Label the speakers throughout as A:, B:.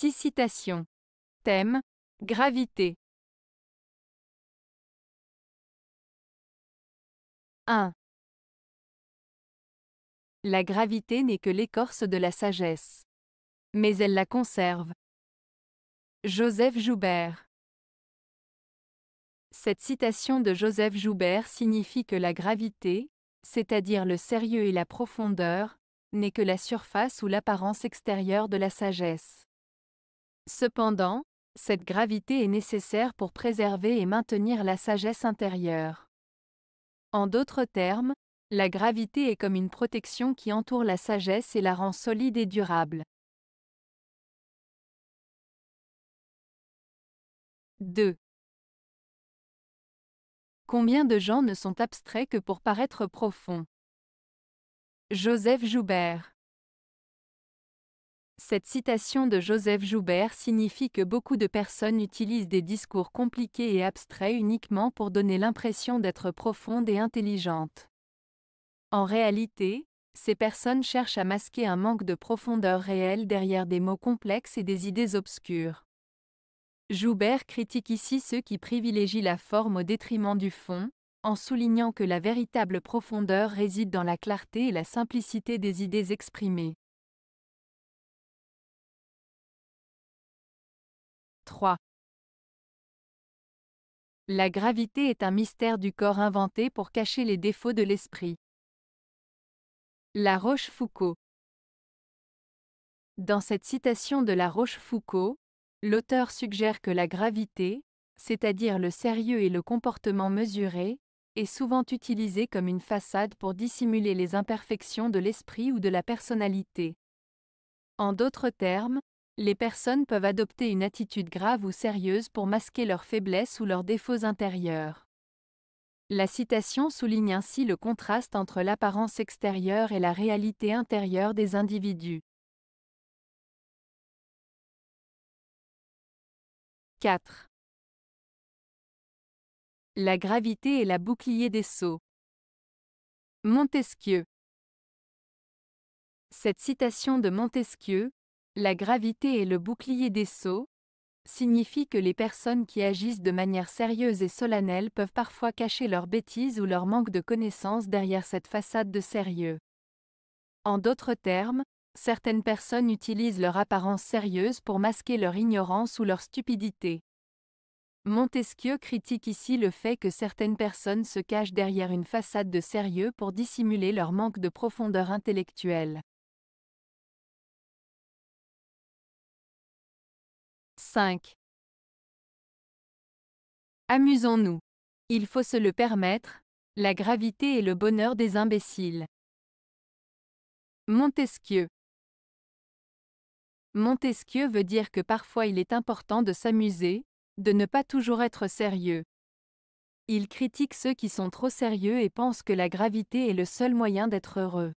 A: 6 citations. Thème Gravité. 1. La gravité n'est que l'écorce de la sagesse. Mais elle la conserve. Joseph Joubert. Cette citation de Joseph Joubert signifie que la gravité, c'est-à-dire le sérieux et la profondeur, n'est que la surface ou l'apparence extérieure de la sagesse. Cependant, cette gravité est nécessaire pour préserver et maintenir la sagesse intérieure. En d'autres termes, la gravité est comme une protection qui entoure la sagesse et la rend solide et durable. 2. Combien de gens ne sont abstraits que pour paraître profonds? Joseph Joubert Cette citation de Joseph Joubert signifie que beaucoup de personnes utilisent des discours compliqués et abstraits uniquement pour donner l'impression d'être profondes et intelligentes. En réalité, ces personnes cherchent à masquer un manque de profondeur réelle derrière des mots complexes et des idées obscures. Joubert critique ici ceux qui privilégient la forme au détriment du fond, en soulignant que la véritable profondeur réside dans la clarté et la simplicité des idées exprimées. 3. La gravité est un mystère du corps inventé pour cacher les défauts de l'esprit. La Rochefoucauld. Dans cette citation de La Rochefoucauld, l'auteur suggère que la gravité, c'est-à-dire le sérieux et le comportement mesuré, est souvent utilisée comme une façade pour dissimuler les imperfections de l'esprit ou de la personnalité. En d'autres termes, les personnes peuvent adopter une attitude grave ou sérieuse pour masquer leurs faiblesses ou leurs défauts intérieurs. La citation souligne ainsi le contraste entre l'apparence extérieure et la réalité intérieure des individus. 4. La gravité est la bouclier des sceaux. Montesquieu. Cette citation de Montesquieu, La gravité est le bouclier des sceaux, signifie que les personnes qui agissent de manière sérieuse et solennelle peuvent parfois cacher leurs bêtises ou leur manque de connaissances derrière cette façade de sérieux. En d'autres termes, certaines personnes utilisent leur apparence sérieuse pour masquer leur ignorance ou leur stupidité. Montesquieu critique ici le fait que certaines personnes se cachent derrière une façade de sérieux pour dissimuler leur manque de profondeur intellectuelle. 5. Amusons-nous. Il faut se le permettre, la gravité et le bonheur des imbéciles. Montesquieu. Montesquieu veut dire que parfois il est important de s'amuser, de ne pas toujours être sérieux. Il critique ceux qui sont trop sérieux et pensent que la gravité est le seul moyen d'être heureux.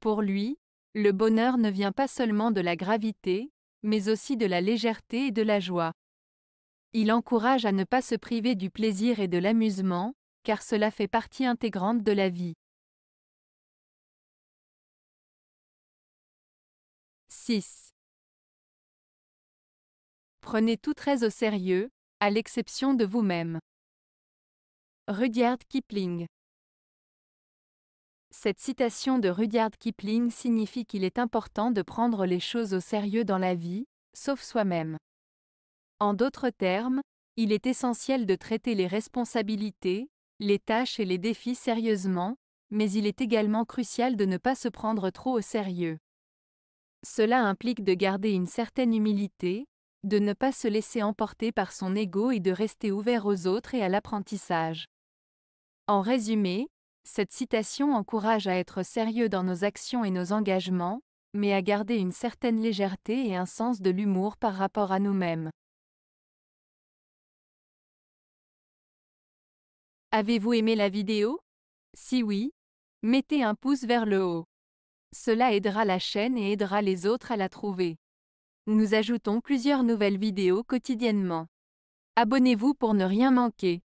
A: Pour lui, le bonheur ne vient pas seulement de la gravité, mais aussi de la légèreté et de la joie. Il encourage à ne pas se priver du plaisir et de l'amusement, car cela fait partie intégrante de la vie. 6. Prenez tout très au sérieux, à l'exception de vous-même. Rudyard Kipling cette citation de Rudyard Kipling signifie qu'il est important de prendre les choses au sérieux dans la vie, sauf soi-même. En d'autres termes, il est essentiel de traiter les responsabilités, les tâches et les défis sérieusement, mais il est également crucial de ne pas se prendre trop au sérieux. Cela implique de garder une certaine humilité, de ne pas se laisser emporter par son ego et de rester ouvert aux autres et à l'apprentissage. En résumé, cette citation encourage à être sérieux dans nos actions et nos engagements, mais à garder une certaine légèreté et un sens de l'humour par rapport à nous-mêmes. Avez-vous aimé la vidéo? Si oui, mettez un pouce vers le haut. Cela aidera la chaîne et aidera les autres à la trouver. Nous ajoutons plusieurs nouvelles vidéos quotidiennement. Abonnez-vous pour ne rien manquer.